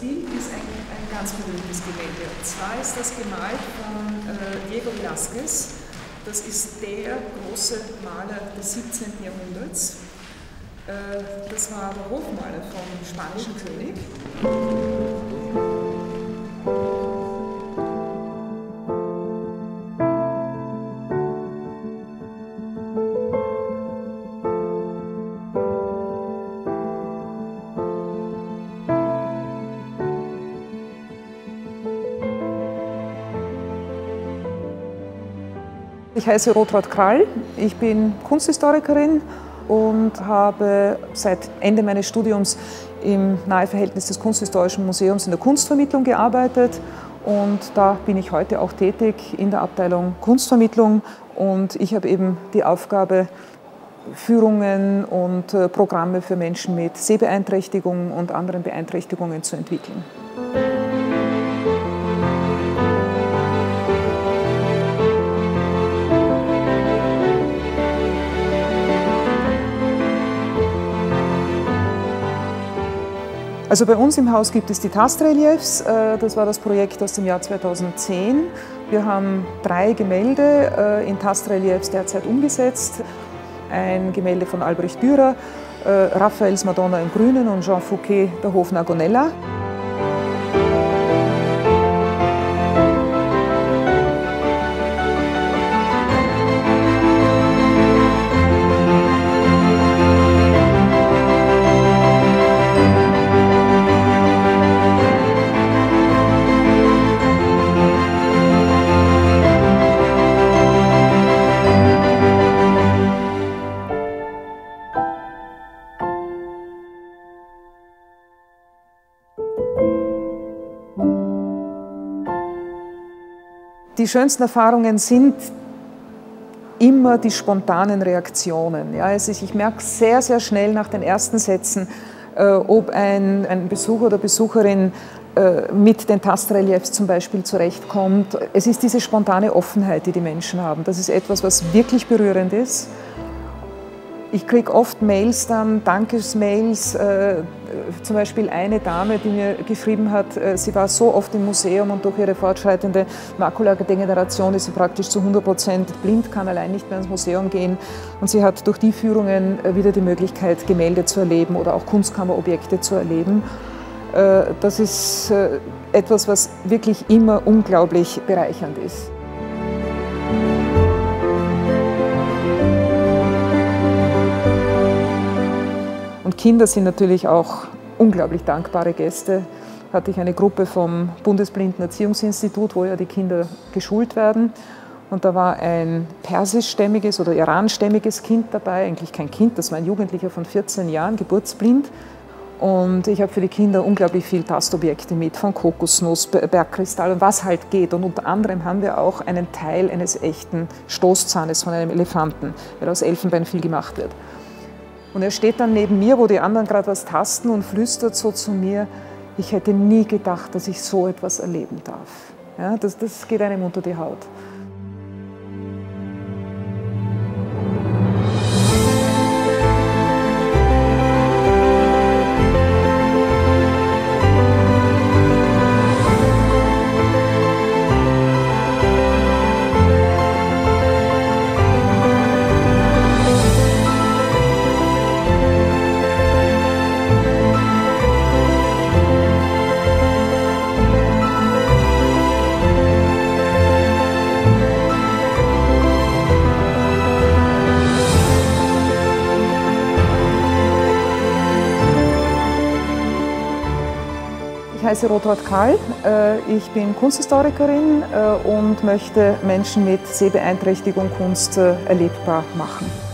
Bild ist ein, ein ganz berühmtes Gemälde. Und zwar ist das gemalt von äh, Diego Velázquez. Das ist der große Maler des 17. Jahrhunderts. Äh, das war der Hofmaler vom spanischen König. Ich heiße Rotraud Krall, ich bin Kunsthistorikerin und habe seit Ende meines Studiums im Naheverhältnis des Kunsthistorischen Museums in der Kunstvermittlung gearbeitet. Und da bin ich heute auch tätig in der Abteilung Kunstvermittlung. Und ich habe eben die Aufgabe, Führungen und äh, Programme für Menschen mit Sehbeeinträchtigungen und anderen Beeinträchtigungen zu entwickeln. Also bei uns im Haus gibt es die Tastreliefs. Äh, das war das Projekt aus dem Jahr 2010. Wir haben drei Gemälde äh, in Tastreliefs derzeit umgesetzt. Ein Gemälde von Albrecht Dürer, äh, Raphaels Madonna im Grünen und Jean Fouquet, der Hof Nagonella. Die schönsten Erfahrungen sind immer die spontanen Reaktionen. Ja, also ich merke sehr, sehr schnell nach den ersten Sätzen, äh, ob ein, ein Besucher oder Besucherin äh, mit den Tastreliefs zum Beispiel zurechtkommt. Es ist diese spontane Offenheit, die die Menschen haben. Das ist etwas, was wirklich berührend ist. Ich kriege oft Mails dann, Dankesmails, äh, zum Beispiel eine Dame, die mir geschrieben hat, äh, sie war so oft im Museum und durch ihre fortschreitende Makuladegeneration ist sie praktisch zu 100 Prozent blind, kann allein nicht mehr ins Museum gehen und sie hat durch die Führungen äh, wieder die Möglichkeit, Gemälde zu erleben oder auch Kunstkammerobjekte zu erleben. Äh, das ist äh, etwas, was wirklich immer unglaublich bereichernd ist. Kinder sind natürlich auch unglaublich dankbare Gäste. Hatte ich eine Gruppe vom Bundesblindenerziehungsinstitut, wo ja die Kinder geschult werden. Und da war ein persischstämmiges oder iranstämmiges Kind dabei, eigentlich kein Kind, das war ein Jugendlicher von 14 Jahren, geburtsblind. Und ich habe für die Kinder unglaublich viel Tastobjekte mit, von Kokosnuss, Bergkristall und was halt geht. Und unter anderem haben wir auch einen Teil eines echten Stoßzahnes von einem Elefanten, weil aus Elfenbein viel gemacht wird. Und er steht dann neben mir, wo die anderen gerade was tasten und flüstert so zu mir, ich hätte nie gedacht, dass ich so etwas erleben darf. Ja, das, das geht einem unter die Haut. Heiße Rothard Karl, äh, ich bin Kunsthistorikerin äh, und möchte Menschen mit Sehbeeinträchtigung Kunst äh, erlebbar machen.